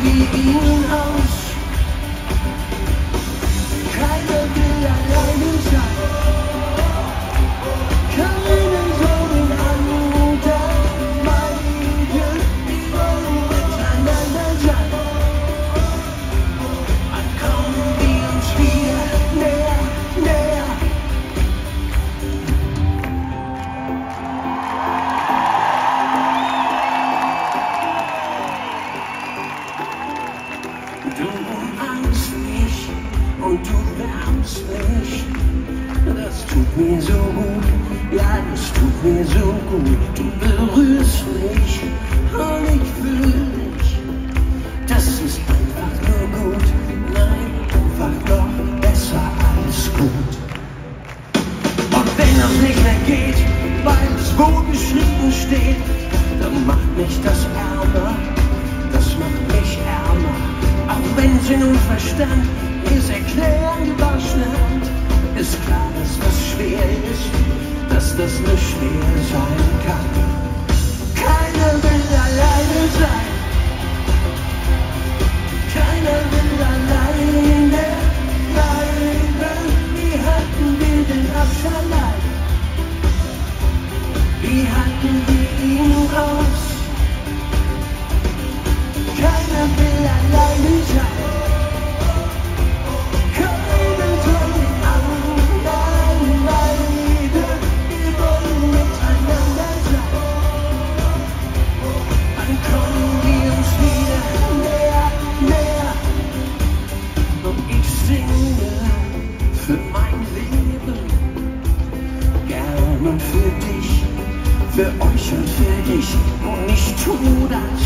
Wie halten wir Du umarmst mich und du wärmst mich. Das tut mir so gut, ja, das tut mir so gut. Du berührst mich und ich fühle dich. Das ist einfach Verstand es erklären gewaschen ist klar, dass was schwer ist, dass das nur schwer sein kann. Für euch und für dich. Und ich tu das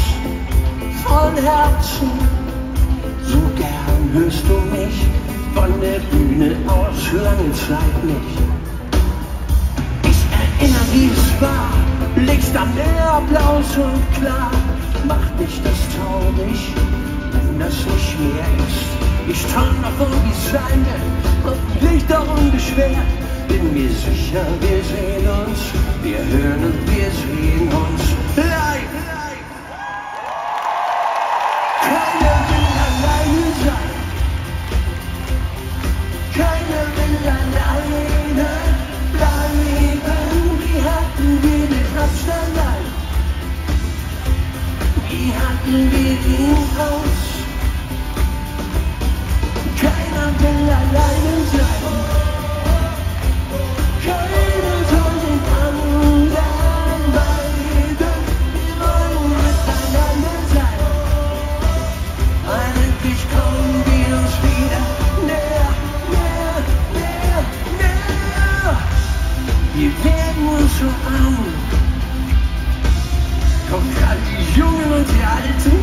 von Herzen. So gern hörst du mich von der Bühne aus lange Zeit nicht. Ich erinnere, wie es war, Licht am der Applaus und klar, macht mich das traurig, wenn das nicht mehr ist. Ich davon, wie es sein wird, und nicht darum beschwert. Bin mir sicher, wir sehen uns, wir hören und wir sehen Wir werden uns umarmen. Kommt alle die Jungen und die Alten